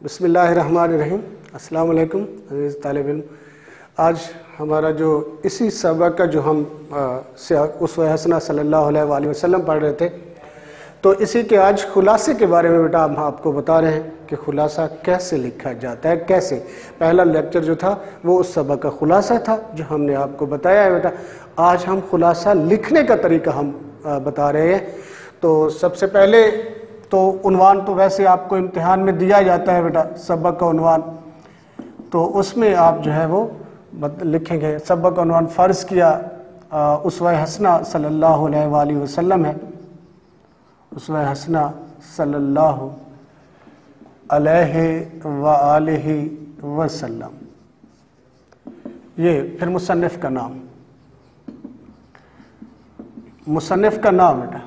बसमीम अस्सलाम वालेकुम अज़ीज़ तालब इल्म आज हमारा जो, इसी सबक का जो हम उस हसना सल्लल्लाहु अलैहि वसल्लम पढ़ रहे थे। तो इसी के आज खुलासे के बारे में बेटा हम आपको बता रहे हैं कि खुलासा कैसे लिखा जाता है, कैसे। पहला लेक्चर जो था, वो उस सबक का खुलासा था, जो हमने आपको बताया है बेटा। आज हम खुलासा लिखने का तरीका हम बता रहे हैं। तो सबसे पहले तो उनवान तो वैसे आपको इम्तिहान में दिया जाता है बेटा, सबक का उनवान। तो उसमें आप जो है वो लिखेंगे, सबक का उनवान फ़र्ज़ किया उसवा हसना सल्लल्लाहु अलैहि वसल्लम है। उसवा हसना सल्लल्लाहु अलैहि वसल्लम। ये फिर मुसन्फ़ का नाम। मुसनफ़ का नाम बेटा,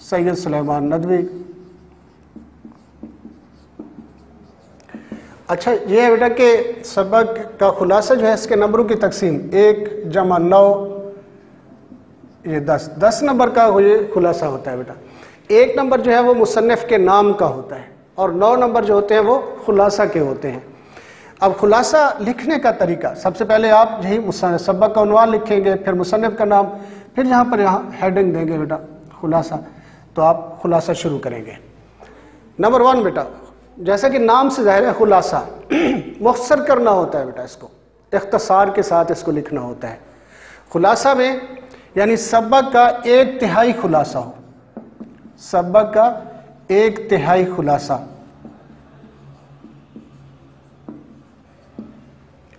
सैयद सुलेमान नदवी। अच्छा ये है बेटा कि सबक का खुलासा जो है इसके नंबरों की तकसीम। एक, जमा नौ, ये दस। दस नंबर का ये खुलासा होता है बेटा। एक नंबर जो है वो मुसन्फ़ के नाम का होता है और नौ नंबर जो होते हैं वो खुलासा के होते हैं। अब खुलासा लिखने का तरीका, सबसे पहले आप यही सबक का उनवान लिखेंगे, फिर मुसन्फ़ का नाम, फिर यहाँ पर यहाँ हेडिंग देंगे बेटा, खुलासा। तो आप खुलासा शुरू करेंगे। नंबर वन बेटा जैसा कि नाम से ज़ाहिर है खुलासा मुख्तर करना होता है बेटा इसको। इख्तसार के साथ इसको लिखना होता है। खुलासा में, यानी सबक का एक तिहाई खुलासा हो। सबक का एक तिहाई खुलासा।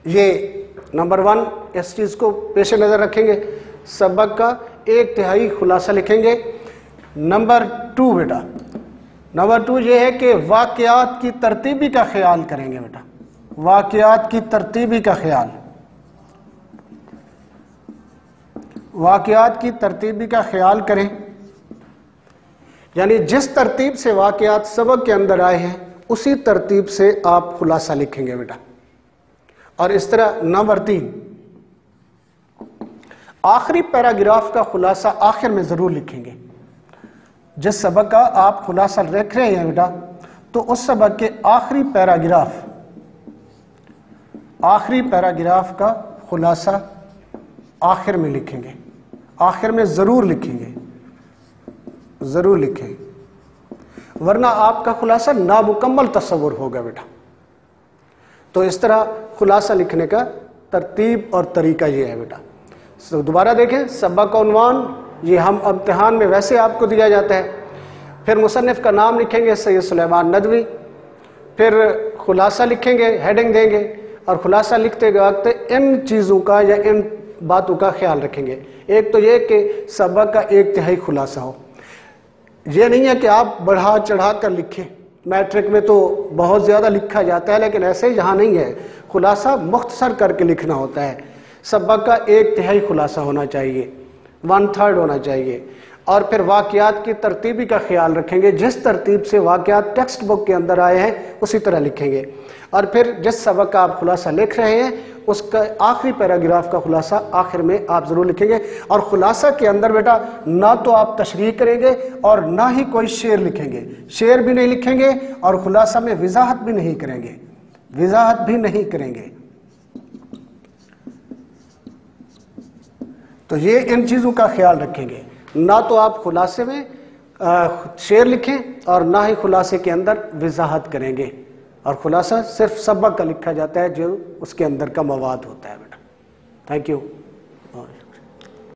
ये नंबर वन, इस चीज़ को पेश नज़र रखेंगे। सबक का एक तिहाई खुलासा लिखेंगे। नंबर टू बेटा नंबर टू ये है कि वाकयात की तरतीबी का ख्याल करेंगे बेटा। वाकयात की तरतीबी का ख्याल। वाकयात की तरतीबी का ख्याल करें। यानी जिस तरतीब से वाकयात सबक के अंदर आए हैं, उसी तरतीब से आप खुलासा लिखेंगे बेटा। और इस तरह नंबर तीन। आखिरी पैराग्राफ का खुलासा आखिर में ज़रूर लिखेंगे। जिस सबक का आप खुलासा रख रहे हैं बेटा तो उस सबक के आखिरी पैराग्राफ आखिरी पैराग्राफ का खुलासा आखिर में लिखेंगे। आखिर में ज़रूर लिखेंगे। ज़रूर लिखें वरना आपका खुलासा नामुकम्मल तस्वुर होगा बेटा। तो इस तरह खुलासा लिखने का तरतीब और तरीका ये है बेटा। तो दोबारा देखें, सबक उनवान ये हम इम्तहान में वैसे आपको दिया जाता है। फिर मुसनफ़ का नाम लिखेंगे सैद सलेमान नदवी। फिर खुलासा लिखेंगे हेडिंग देंगे और खुलासा लिखते वक्त इन चीज़ों का या इन बातों का ख्याल रखेंगे। एक तो ये कि सबक का एक तिहाई खुलासा हो। ये नहीं है कि आप बढ़ा चढ़ा कर लिखें। मैट्रिक में तो बहुत ज़्यादा लिखा जाता है, लेकिन ऐसे यहाँ नहीं है। खुलासा मुख्तसर करके लिखना होता है। सबक का एक तिहाई खुलासा होना चाहिए। वन थर्ड होना चाहिए। और फिर वाक़ात की तरतीबी का ख्याल रखेंगे। जिस तरतीब से वाक़ात टेक्स्ट बुक के अंदर आए हैं, उसी तरह लिखेंगे। और फिर जिस सबक का आप खुलासा लिख रहे हैं, उसका आखिरी पैराग्राफ का खुलासा आखिर में आप ज़रूर लिखेंगे। और खुलासा के अंदर बेटा, ना तो आप तशरी करेंगे और ना ही कोई शेर लिखेंगे। शेर भी नहीं लिखेंगे और खुलासा में वजाहत भी नहीं करेंगे। वजाहत भी नहीं करेंगे। तो ये इन चीज़ों का ख्याल रखेंगे। ना तो आप खुलासे में शेर लिखें और ना ही खुलासे के अंदर वजाहत करेंगे। और खुलासा सिर्फ़ सबक का लिखा जाता है जो उसके अंदर का मवाद होता है बेटा। Thank you